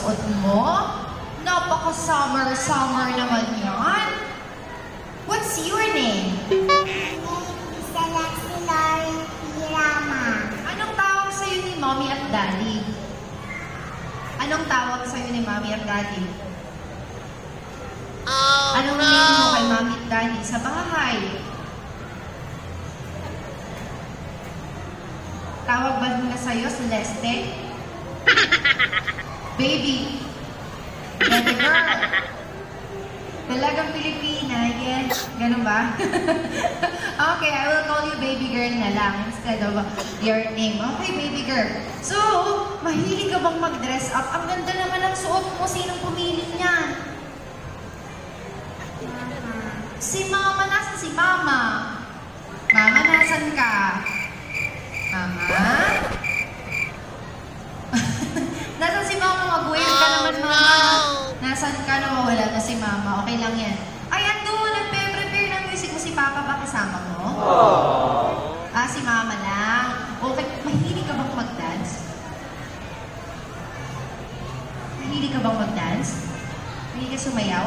suot mo? Napaka-summer-summer naman yan. What's your name? Salaxi Lauren Hirama. Anong tawag sa'yo ni Mommy at Daddy? Anong tawag sa'yo ni Mommy at Daddy? Oh, Anong no. name mo kay Mommy at Daddy sa bahay? Tawag ba nila sa'yo, Celeste? Baby. Baby girl. Talagang Pilipina, yes. Ganun ba? okay, I will call you baby girl na lang instead of your name. Okay, baby girl. So, mahilig ka bang mag-dress up? Ang ganda naman ang suot mo. Sinong pumili niyan? Si Mama. Nasaan si Mama? Mama, nasan ka? Mama? Mo? Ah, si Mama lang. Okay, mahilig ka bang mag-dance? Mahilig ka bang mag-dance? Mahilig ka sumayaw?